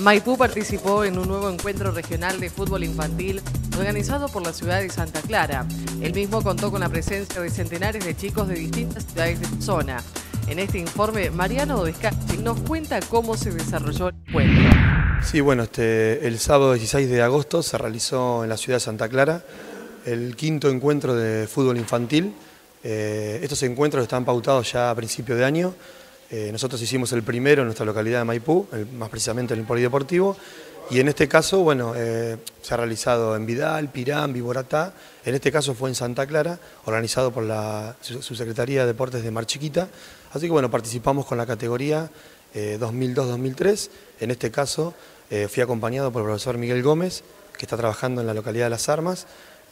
Maipú participó en un nuevo encuentro regional de fútbol infantil organizado por la ciudad de Santa Clara. El mismo contó con la presencia de centenares de chicos de distintas ciudades de la zona. En este informe, Mariano Descachi nos cuenta cómo se desarrolló el encuentro. Sí, bueno, este, el sábado 16 de agosto se realizó en la ciudad de Santa Clara el quinto encuentro de fútbol infantil. Eh, estos encuentros están pautados ya a principio de año eh, nosotros hicimos el primero en nuestra localidad de Maipú, más precisamente en el Polideportivo, y en este caso, bueno, eh, se ha realizado en Vidal, Pirán, Viboratá, en este caso fue en Santa Clara, organizado por la Subsecretaría de Deportes de Mar Chiquita, así que bueno, participamos con la categoría 2002-2003, eh, en este caso fui acompañado por el profesor Miguel Gómez, que está trabajando en la localidad de Las Armas,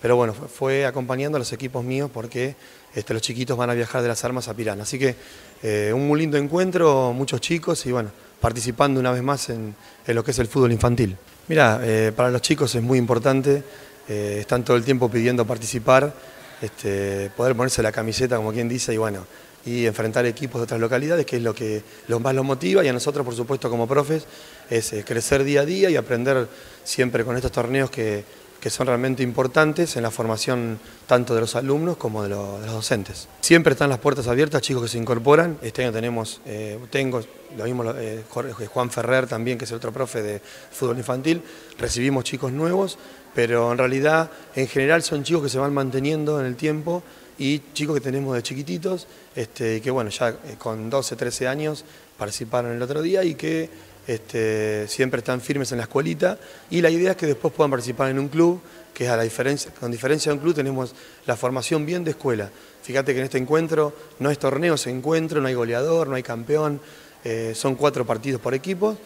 pero bueno, fue acompañando a los equipos míos porque este, los chiquitos van a viajar de las armas a Pirán. Así que eh, un muy lindo encuentro, muchos chicos y bueno, participando una vez más en, lo que es el fútbol infantil. Mira, eh, para los chicos es muy importante, eh, están todo el tiempo pidiendo participar, este, poder ponerse la camiseta, como quien dice, y bueno, y enfrentar equipos de otras localidades, que es lo que los más los motiva, y a nosotros, por supuesto, como profes, es crecer día a día y aprender siempre con estos torneos que que son realmente importantes en la formación tanto de los alumnos como de, los, docentes. Siempre están las puertas abiertas, chicos que se incorporan. Este año tenemos, eh, tengo, lo mismo eh, Juan Ferrer también, que es el otro profe de fútbol infantil. Recibimos chicos nuevos, pero en realidad, en general, son chicos que se van manteniendo en el tiempo y chicos que tenemos de chiquititos, este, que bueno, ya eh, con 12, 13 años participaron el otro día y que este, siempre están firmes en la escuelita y la idea es que después puedan participar en un club, que es a la diferencia, con diferencia de un club tenemos la formación bien de escuela. Fíjate que en este encuentro no es torneo, es encuentro, no hay goleador, no hay campeón, eh, son cuatro partidos por equipo.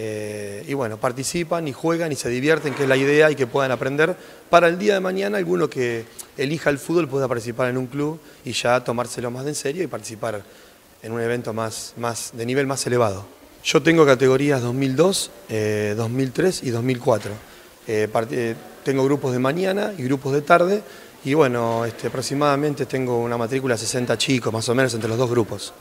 Eh, y bueno, participan y juegan y se divierten, que es la idea y que puedan aprender para el día de mañana alguno que elija el fútbol pueda participar en un club y ya tomárselo más de en serio y participar en un evento más, más de nivel más elevado. Yo tengo categorías 2002, 2003 eh, y 2004. Eh, eh, tengo grupos de mañana y grupos de tarde y bueno, este, aproximadamente tengo una matrícula de 60 chicos, más o menos, entre los dos grupos.